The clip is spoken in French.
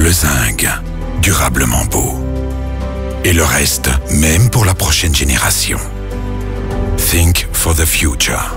le zinc, durablement beau. Et le reste, même pour la prochaine génération. Think for the future.